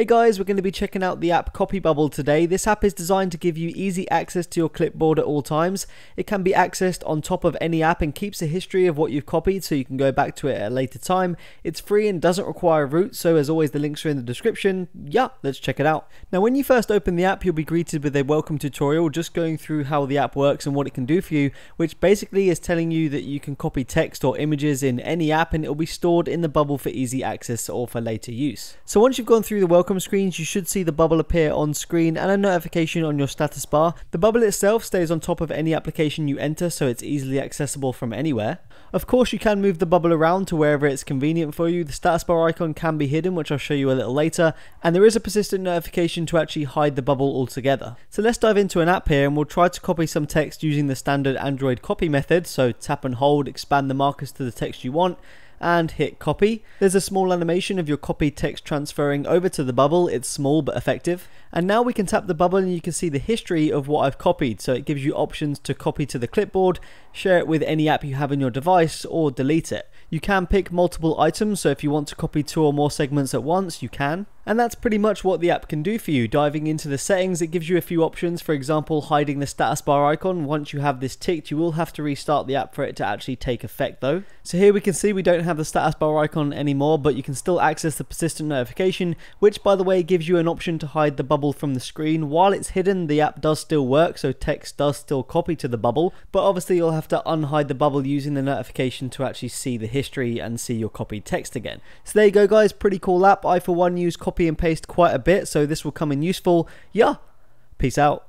Hey guys, we're going to be checking out the app Copy Bubble today. This app is designed to give you easy access to your clipboard at all times. It can be accessed on top of any app and keeps a history of what you've copied so you can go back to it at a later time. It's free and doesn't require a root, so as always the links are in the description. Yeah, let's check it out. Now when you first open the app, you'll be greeted with a welcome tutorial just going through how the app works and what it can do for you, which basically is telling you that you can copy text or images in any app and it will be stored in the bubble for easy access or for later use. So once you've gone through the welcome screens, you should see the bubble appear on screen and a notification on your status bar. The bubble itself stays on top of any application you enter, so it's easily accessible from anywhere. Of course, you can move the bubble around to wherever it's convenient for you. The status bar icon can be hidden, which I'll show you a little later, and there is a persistent notification to actually hide the bubble altogether. So let's dive into an app here and we'll try to copy some text using the standard Android copy method. So tap and hold, expand the markers to the text you want, and hit copy. There's a small animation of your copied text transferring over to the bubble. It's small but effective. And now we can tap the bubble and you can see the history of what I've copied. So it gives you options to copy to the clipboard, share it with any app you have in your device, or delete it. You can pick multiple items, so if you want to copy two or more segments at once, you can. And that's pretty much what the app can do for you. Diving into the settings, it gives you a few options. For example, hiding the status bar icon. Once you have this ticked, you will have to restart the app for it to actually take effect though. So here we can see we don't have the status bar icon anymore, but you can still access the persistent notification, which by the way gives you an option to hide the bubble from the screen. While it's hidden, the app does still work, so text does still copy to the bubble, but obviously you'll have to unhide the bubble using the notification to actually see the history and see your copied text again. So there you go guys, pretty cool app. I for one use copy and paste quite a bit, so this will come in useful. Yeah, peace out.